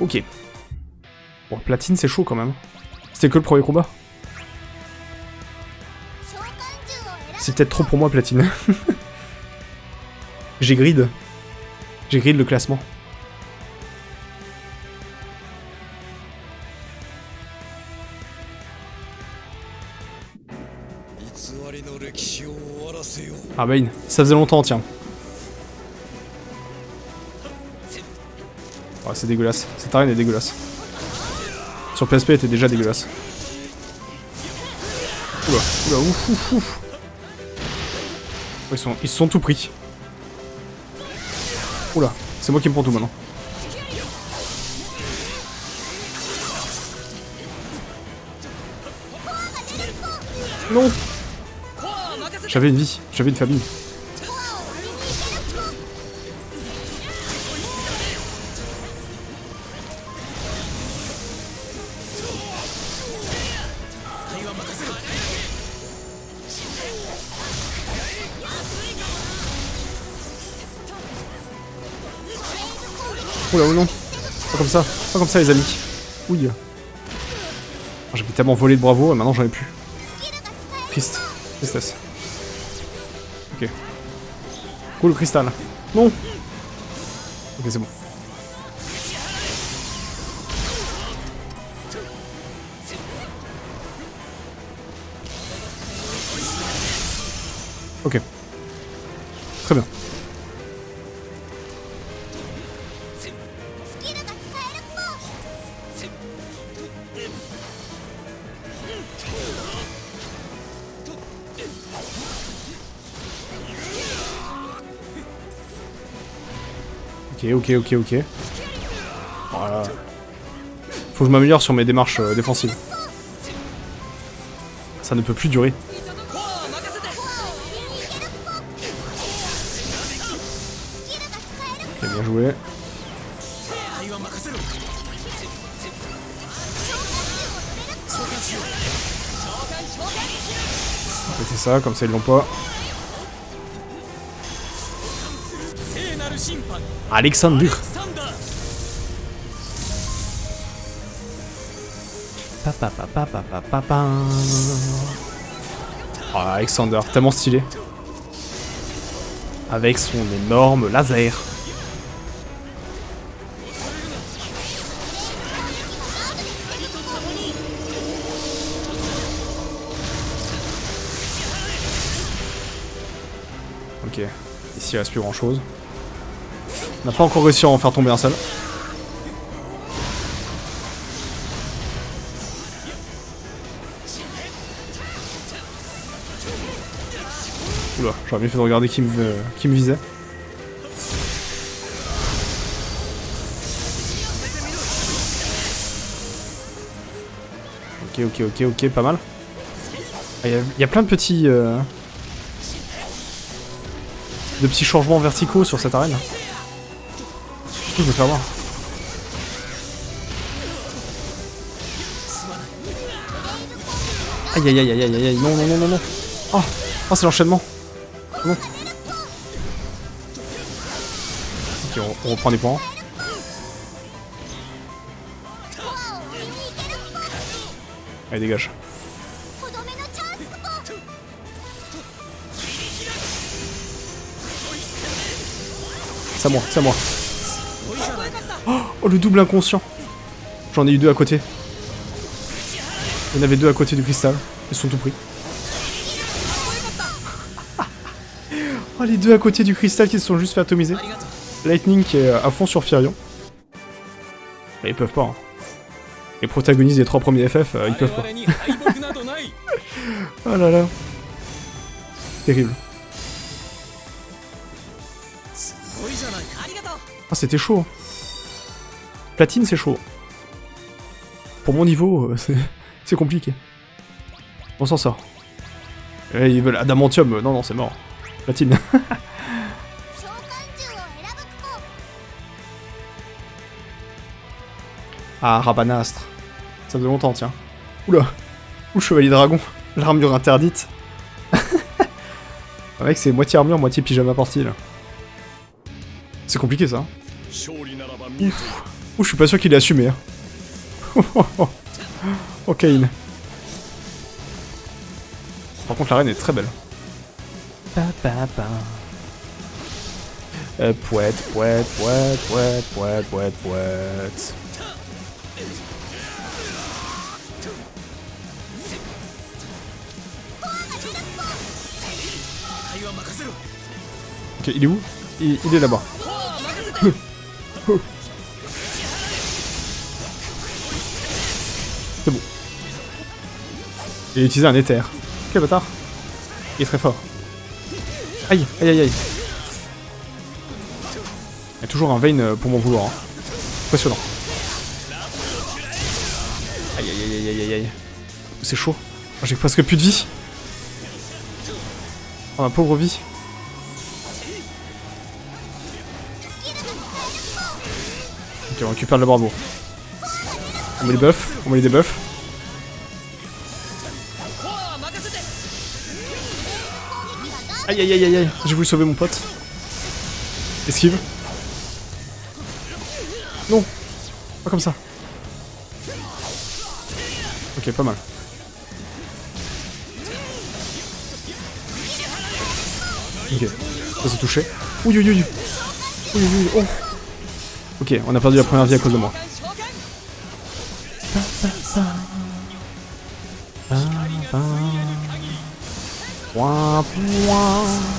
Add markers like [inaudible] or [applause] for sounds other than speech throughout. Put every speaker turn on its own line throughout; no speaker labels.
Ok. Bon, platine, c'est chaud quand même. C'était que le premier combat. C'est peut-être trop pour moi, platine. [laughs] J'ai grid. J'ai grid le classement. Ah Bane, ça faisait longtemps, tiens. Oh, c'est dégueulasse. Cette arène est dégueulasse. Sur PSP, elle était déjà dégueulasse. Oula, oula, ouf, ouf, ouf. Ils sont, ils sont tout pris. Oula, c'est moi qui me prends tout maintenant. Non J'avais une vie, j'avais une famille. Oula, oh non Pas comme ça, pas comme ça les amis. Oui. Oh, J'avais tellement volé de bravo, et maintenant j'en ai plus. Triste. Tristesse. Ok. Oh le cristal. Non Ok c'est bon. Ok. Très bien. Ok, ok, ok, ok. Voilà. Faut que je m'améliore sur mes démarches euh, défensives. Ça ne peut plus durer. Ok, bien joué. C'était ça, comme ça ils l'ont pas. Alexander. Oh, Alexander, tellement stylé. Avec son énorme laser. Ok, ici il reste plus grand chose. On n'a pas encore réussi à en faire tomber un seul. Oula, j'aurais bien fait de regarder qui me, qui me visait. Ok, ok, ok, ok, pas mal. Il y, a- y a plein de petits... euh, de petits changements verticaux sur cette arène. Je vais faire voir. Aïe aïe aïe aïe aïe aïe non non non non non. Oh, oh c'est l'enchaînement. Ok on, on reprend des points. Allez dégage. C'est à moi, c'est à moi Oh le double inconscient J'en ai eu deux à côté. Il y en avait deux à côté du cristal. Ils sont tout pris. [laughs] Oh les deux à côté du cristal qui se sont juste fait atomiser. Lightning qui est à fond sur Firion. Ils peuvent pas. hein. Les protagonistes des trois premiers FF, euh, ils peuvent pas. [laughs] Oh là là. Terrible. Ah c'était chaud. hein. Platine c'est chaud. Pour mon niveau, euh, [laughs] c'est- compliqué. On s'en sort. Eh, ils veulent adamantium, non non c'est mort. Platine. [laughs] ah, Rabanastre. Ça faisait longtemps, tiens. Oula. Ou le chevalier dragon. [laughs] L'armure interdite. Le mec, c'est moitié armure, moitié pyjama party, là. C'est compliqué, ça. hein. Ouh, je suis pas sûr qu'il ait assumé. Hein. [laughs] ok. Par contre, la reine est très belle. Euh, pouette, pouette, pouette, pouette, pouette, pouette, pouette. Ok, il est où? Il, il est là-bas. [laughs] A utilisé un éther. Quel bâtard. Il est très fort. Aïe, aïe, aïe, aïe. Il y a toujours un Vayne pour m'en vouloir. Hein. Impressionnant. Aïe, aïe, aïe, aïe, aïe, aïe. C'est chaud. J'ai presque plus de vie. Oh, ma pauvre vie. Ok, on récupère le bravo. On met les buffs, on met les debuffs. Aïe aïe aïe aïe aïe, j'ai voulu sauver mon pote. Esquive. Non, pas comme ça. Ok, pas mal. Ok, ça s'est touché. Ouh, ouh, ouh. Ouh, ouh, oh. Ok, on a perdu la première vie à cause de moi. Point.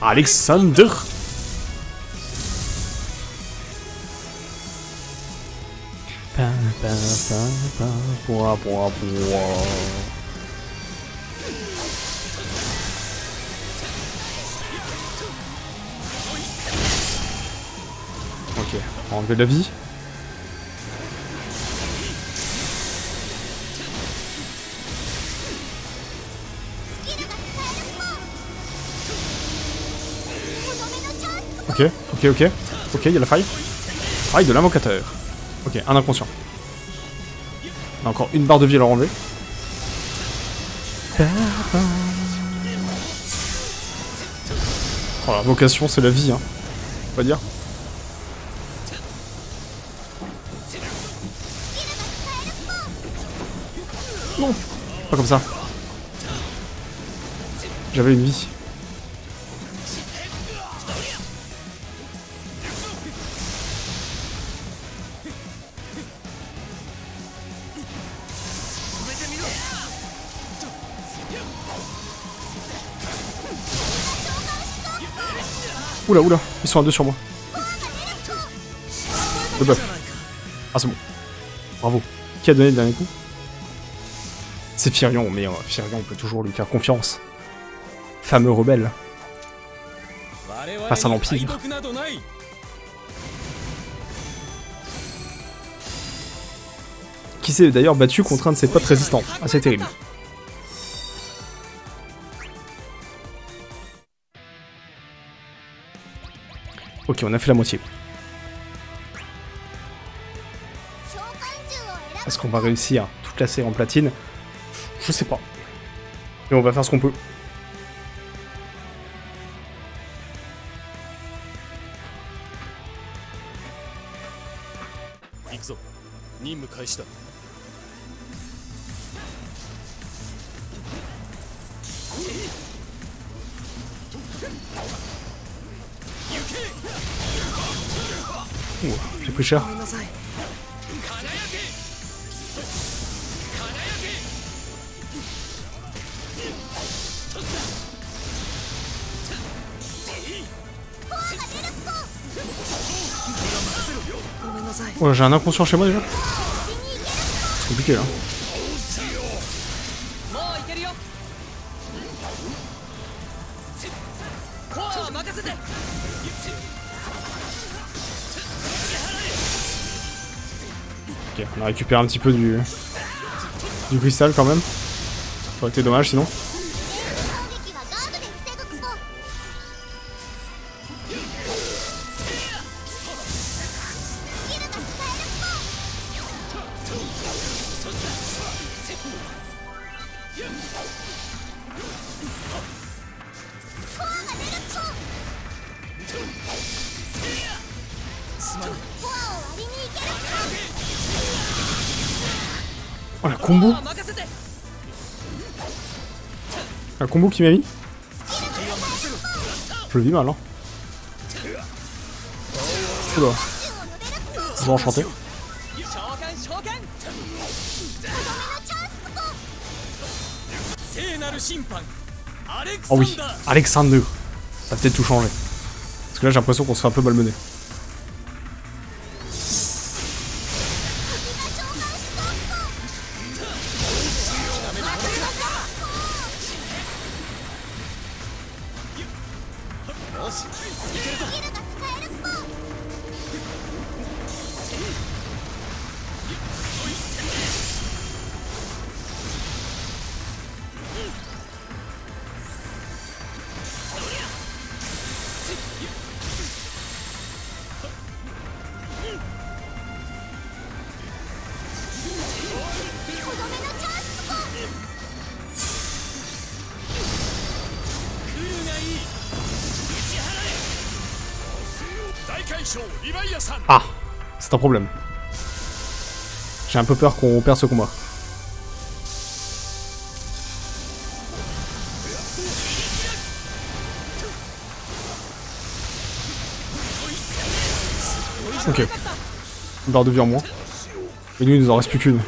Alexander. Ok, enlever la vie. Ok, ok, ok. Ok, il y a la faille. Faille de l'invocateur. Ok, un inconscient. On a encore une barre de vie à leur enlever. Oh, la vocation, c'est la vie, hein. On va dire. Non Pas comme ça. J'avais une vie. Oula, oula, ils sont à deux sur moi. Le buff. Ah, c'est bon. Bravo. Qui a donné le dernier coup? C'est Firion, mais euh, Firion, on peut toujours lui faire confiance. Fameux rebelle. Face à l'Empire. Qui s'est d'ailleurs battu contre un de ses potes résistants. Assez terrible. Ok, on a fait la moitié. Est-ce qu'on va réussir toute la série en platine? Je sais pas. Mais on va faire ce qu'on peut. J'ai pris cher. Ouais, j'ai un inconscient chez moi déjà. C'est compliqué là. On a récupéré un petit peu du, du cristal quand même. Ça aurait été dommage sinon. Combo qui m'a mis Je le vis mal hein Oula Bon enchanté Oh oui, Alexander Ça a peut-être tout changé. Parce que là j'ai l'impression qu'on se fait un peu malmener. C'est un problème. J'ai un peu peur qu'on perde ce combat. Ok. Une barre de vie en moins. Mais nous, il nous en reste plus qu'une.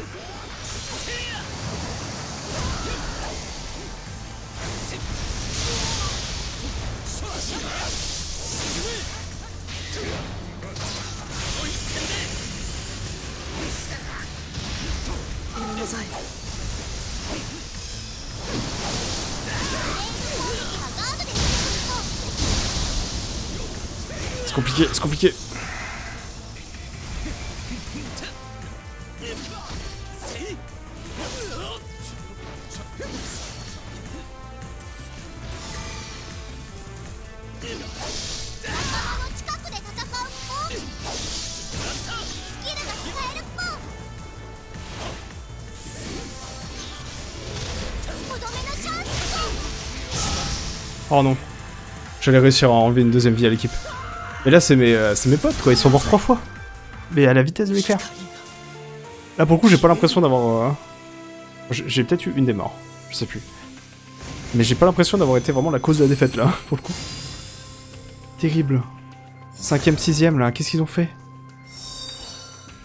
Oh non. J'allais réussir à enlever une deuxième vie à l'équipe. Mais là, c'est mes, euh, mes potes, quoi. Ils sont morts trois fois. Mais à la vitesse de l'éclair. Là, pour le coup, j'ai pas l'impression d'avoir... euh, J'ai j'ai peut-être eu une des morts. Je sais plus. Mais j'ai pas l'impression d'avoir été vraiment la cause de la défaite, là, pour le coup. Terrible. Cinquième, sixième, là. Qu'est-ce qu'ils ont fait?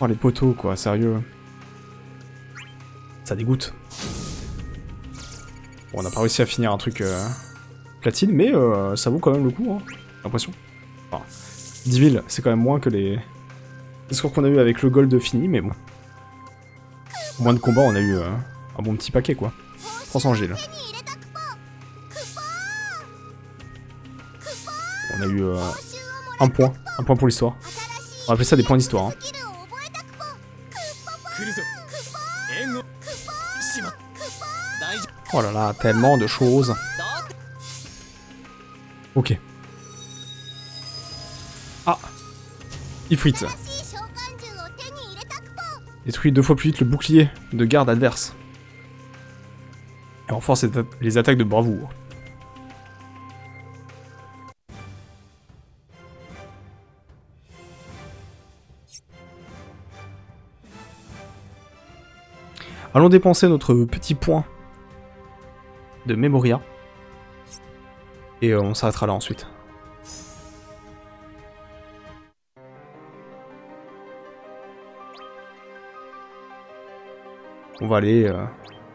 Oh, les poteaux, quoi. Sérieux. Ça dégoûte. Bon, on n'a pas réussi à finir un truc... euh, platine, mais euh, ça vaut quand même le coup, hein, l'impression. Enfin, 10 000, c'est quand même moins que les, scores qu'on a eu avec le gold fini, mais bon. Moins de combats, on a eu euh, un bon petit paquet, quoi. 300 G, là. On a eu euh, un point, un point pour l'histoire. On va appeler ça des points d'histoire. Hein. Oh là là, tellement de choses. Ok. Ah Ifrit. Détruit deux fois plus vite le bouclier de garde adverse. Et renforce les, attaques de bravoure. Allons dépenser notre petit point de Memoria. Et euh, on s'arrêtera là ensuite. On va aller euh,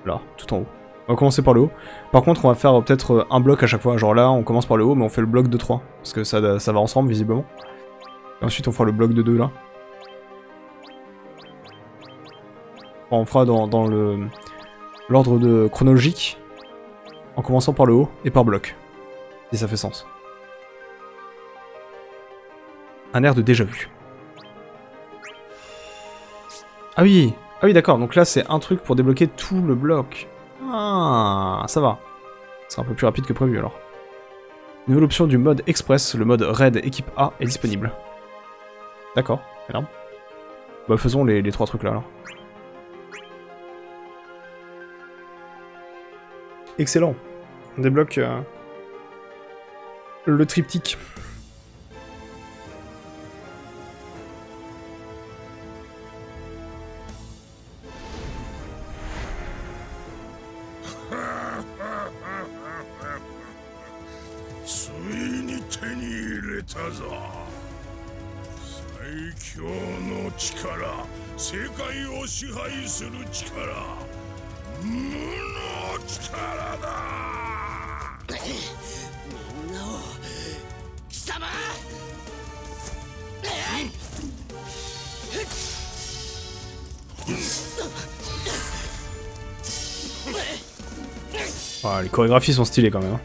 là, tout en haut. On va commencer par le haut. Par contre, on va faire euh, peut-être un bloc à chaque fois. Genre là, on commence par le haut, mais on fait le bloc de 3. Parce que ça, va ensemble, visiblement. Et ensuite, on fera le bloc de 2 là. On fera dans, le l'ordre chronologique. En commençant par le haut et par bloc. Ça fait sens. Un air de déjà vu. Ah oui Ah oui d'accord, donc là c'est un truc pour débloquer tout le bloc. Ah, ça va. C'est un peu plus rapide que prévu alors. Nouvelle option du mode express, le mode raid équipe A est disponible. D'accord, énorme. Bah faisons les, les trois trucs là alors. Excellent. On débloque euh, le triptyque. Chorégraphies sont stylées quand même. hein.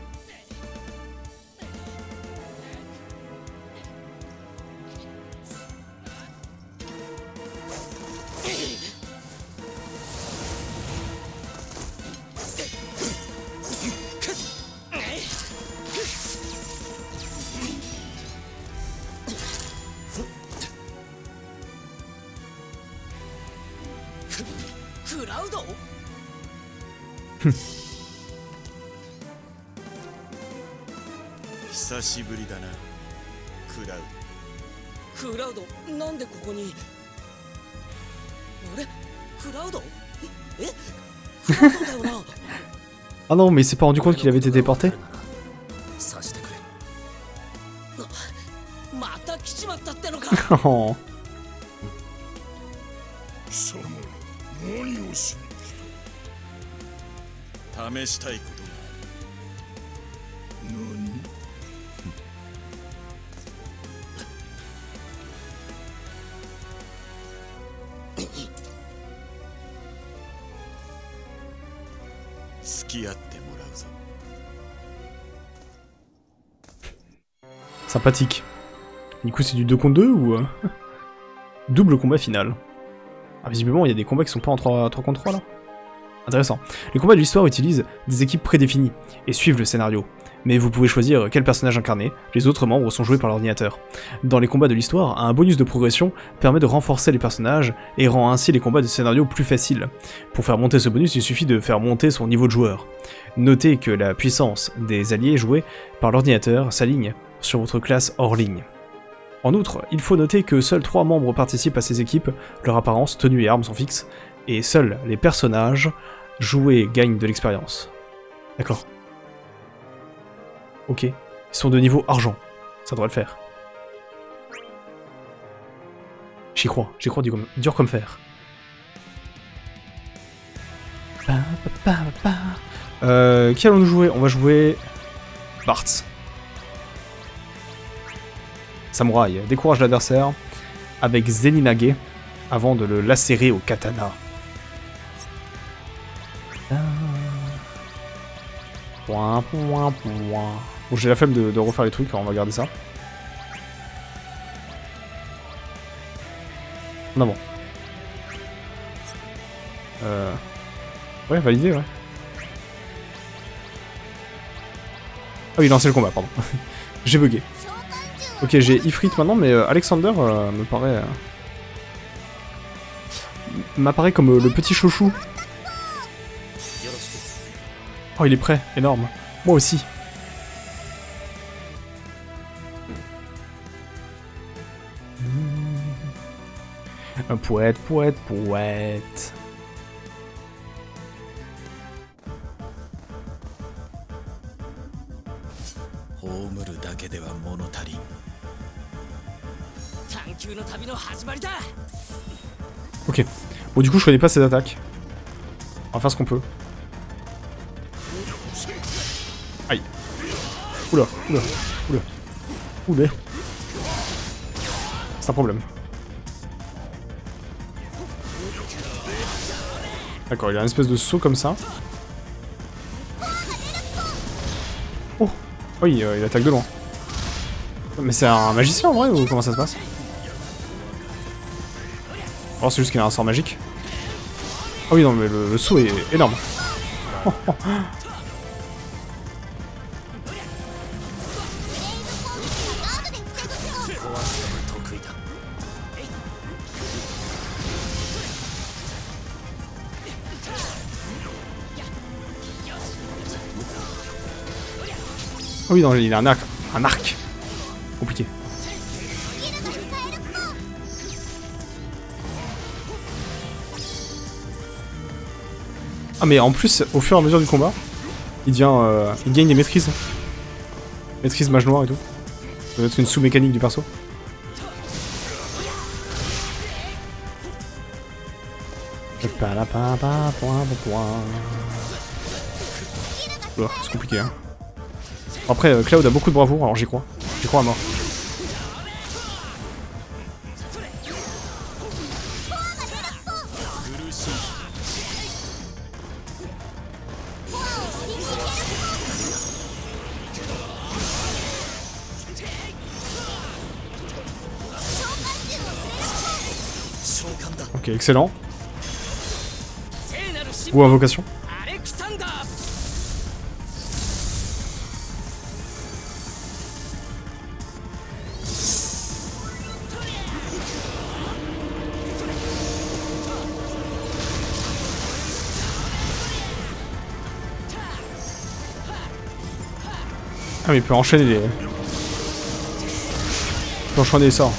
久しぶりだな。クラウ
クラウド？なんでここに？あれ？クラウド？え？えクラウドだよな。
Ah non, mais il s'est pas rendu compte qu'il avait été déporté
さしてくれ。あまた来ちまったってのか。[laughs]
Oh.
き合ってもらうぞ
Sympathique. Du coup, c'est du 2 contre 2 ou. euh, [laughs] Double combat final. Ah, visiblement, il y a des combats qui sont pas en 3, 3 contre 3 là. Intéressant. Les combats de l'histoire utilisent des équipes prédéfinies et suivent le scénario. Mais vous pouvez choisir quel personnage incarner, les autres membres sont joués par l'ordinateur. Dans les combats de l'histoire, un bonus de progression permet de renforcer les personnages et rend ainsi les combats de scénario plus faciles. Pour faire monter ce bonus, il suffit de faire monter son niveau de joueur. Notez que la puissance des alliés joués par l'ordinateur s'aligne sur votre classe hors ligne. En outre, il faut noter que seuls 3 membres participent à ces équipes, leur apparence, tenue et armes sont fixes, et seuls les personnages joués gagnent de l'expérience. D'accord. Ok. Ils sont de niveau argent. Ça devrait le faire. J'y crois, j'y crois dur comme, fer. Euh, qui allons-nous jouer? On va jouer Bartz. Samouraï décourage l'adversaire avec Zeninage avant de le lacérer au katana. Bon, j'ai la flemme de, refaire les trucs, on va garder ça. En avant. Euh... Ouais, validé, ouais. Ah oui, lancer le combat, pardon. [laughs] j'ai bugué. Ok, j'ai Ifrit maintenant, mais euh, Alexander euh, me paraît... euh, m'apparaît comme le petit chouchou. Oh, il est prêt, énorme. Moi aussi. Un poète, poète, poète. Ok. Bon du coup je connais pas ses attaques. On va faire ce qu'on peut. Aïe. Oula, oula, oula. Oula. C'est un problème. D'accord, il a une espèce de saut comme ça. Oh Oui, euh, il attaque de loin. Mais c'est un magicien en vrai ou comment ça se passe? Oh, c'est juste qu'il a un sort magique. Ah oui, non, mais le, le saut est énorme. [laughs] Ah oui, non, il a un arc. Un arc. Compliqué. Ah mais en plus, au fur et à mesure du combat, il devient, euh, il gagne des maîtrises. Maîtrise mage noir et tout. Ça doit être une sous-mécanique du perso. C'est compliqué, hein. Après, euh, Cloud a beaucoup de bravoure, alors j'y crois. J'y crois à mort. Ok, excellent. Ou invocation. Ah mais il peut enchaîner les... Il peut enchaîner les sorts.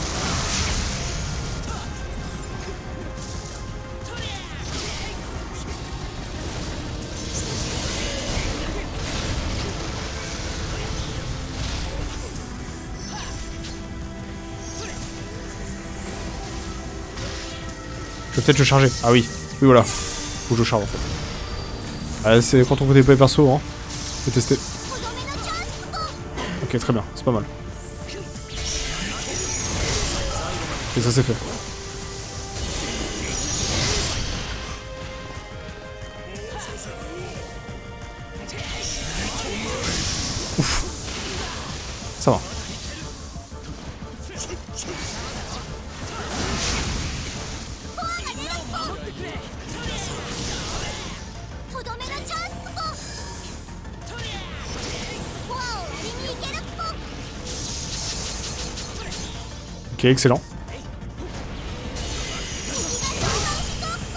Je vais peut-être le charger. Ah oui. Oui voilà. Faut que je charge en fait. Ah, c'est quand on connaît pas les persos, hein. Faut tester. Ok, très bien, c'est pas mal. Et ça c'est fait. Ouf. Ça va. Ok, excellent.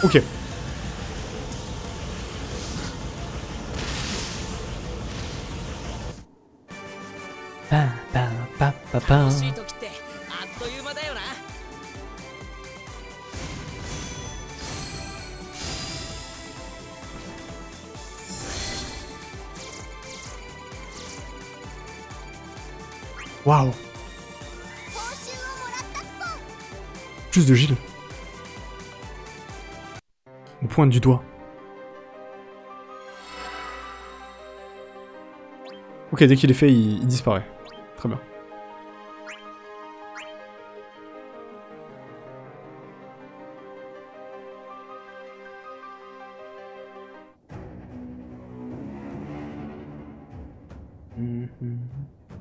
Ok. Pointe du doigt. Ok, dès qu'il est fait, il, disparaît. Très bien.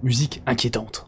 Musique inquiétante.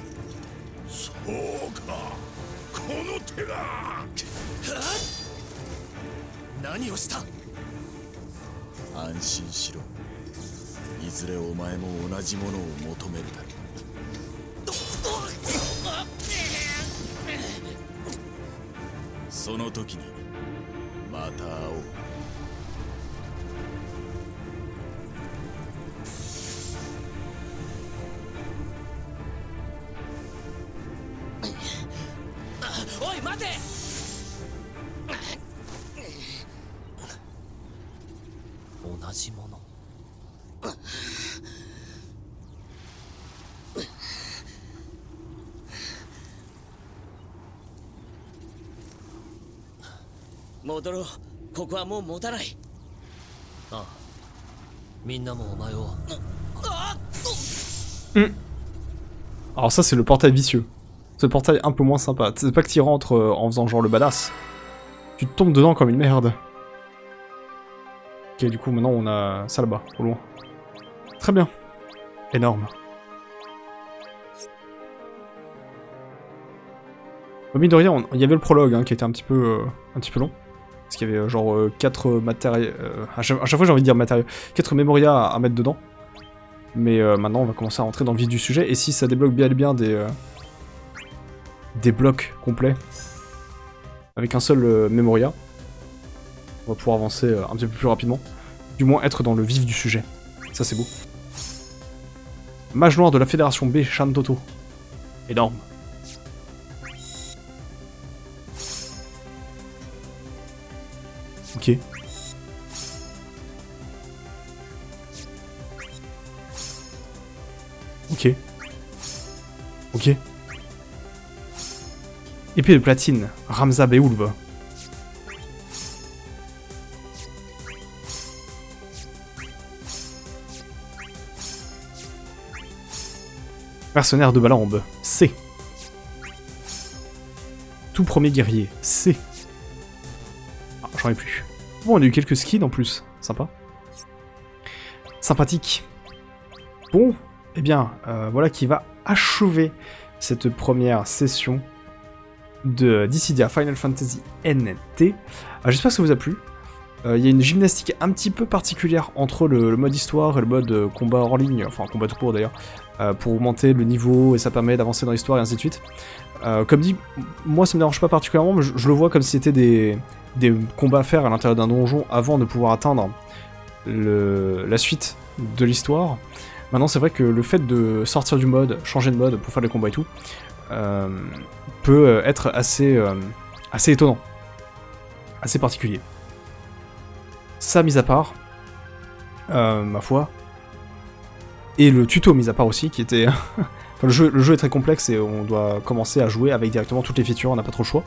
戻ろうここはもう持たないああみんなもお前をあ
Alors ça c'est le portail vicieux. Ce portail un peu moins sympa. C'est pas que tu rentres euh, en faisant genre le badass. Tu te tombes dedans comme une merde. Ok du coup maintenant on a ça là-bas, au loin. Très bien. Énorme. Au mine de rien, on- il y avait le prologue hein, qui était un petit peu, euh, un petit peu long. Parce qu'il y avait euh, genre 4 matériaux. à, chaque, à chaque fois, j'ai envie de dire matériaux. 4 mémoria à, mettre dedans. Mais euh, maintenant, on va commencer à rentrer dans le vif du sujet. Et si ça débloque bien et bien des, euh, des blocs complets, avec un seul euh, Memoria, on va pouvoir avancer euh, un petit peu plus rapidement. Du moins, être dans le vif du sujet. Ça, c'est beau. Mage noir de la Fédération B, Shan Toto. Énorme. Ok. Épée de platine, Ramza Beoulv. Mercenaire de Balambe, C. Tout premier guerrier, C. Ah, j'en ai plus. Bon, on a eu quelques skins en plus, sympa. Sympathique. Bon, eh bien, euh, voilà qui va achever cette première session de Dissidia Final Fantasy NT. Euh, J'espère que ça vous a plu. Euh, Il y a une gymnastique un petit peu particulière entre le, mode histoire et le mode euh, combat en ligne, enfin combat tout court d'ailleurs, pour augmenter le niveau et ça permet d'avancer dans l'histoire et ainsi de suite. Comme dit, moi ça me dérange pas particulièrement, mais je, je le vois comme si c'était des, des combats à faire à l'intérieur d'un donjon avant de pouvoir atteindre le, la suite de l'histoire. Maintenant, c'est vrai que le fait de sortir du mode, changer de mode pour faire les combats et tout, euh, peut euh, être assez, euh, assez étonnant, assez particulier. Ça, mis à part, ma foi, et le tuto mis à part aussi, qui était... [laughs] le, jeu, le jeu est très complexe et on doit commencer à jouer avec directement toutes les features, on n'a pas trop le choix.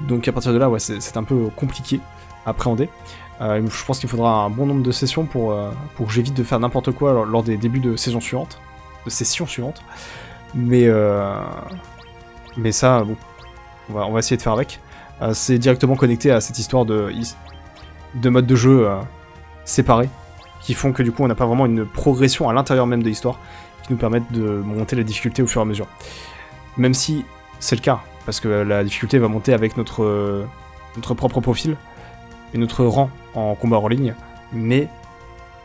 Donc à partir de là, ouais, c'est un peu compliqué à appréhender. Euh, je pense qu'il faudra un bon nombre de sessions pour, euh, pour que j'évite de faire n'importe quoi lors, des débuts de saison suivante, de sessions suivantes. Mais, euh, mais ça, bon, on va, on va essayer de faire avec. C'est directement connecté à cette histoire de, de modes de jeu séparés, qui font que du coup on n'a pas vraiment une progression à l'intérieur même de l'histoire, qui nous permettent de monter la difficulté au fur et à mesure. Même si c'est le cas, parce que la difficulté va monter avec notre, notre propre profil et notre rang en combat en ligne, mais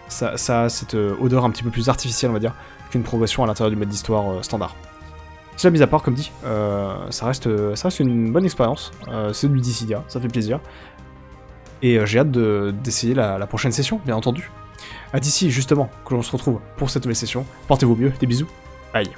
ça, a cette euh, odeur un petit peu plus artificielle, on va dire, qu'une progression à l'intérieur du mode d'histoire euh, standard. Cela mis à part, comme dit, euh, ça, reste, ça reste une bonne expérience. Euh, c'est du Dissidia, ça fait plaisir. Et j'ai hâte de- d'essayer la, la prochaine session, bien entendu. À d'ici, justement, que l'on se retrouve pour cette nouvelle session. Portez-vous mieux, des bisous. Bye.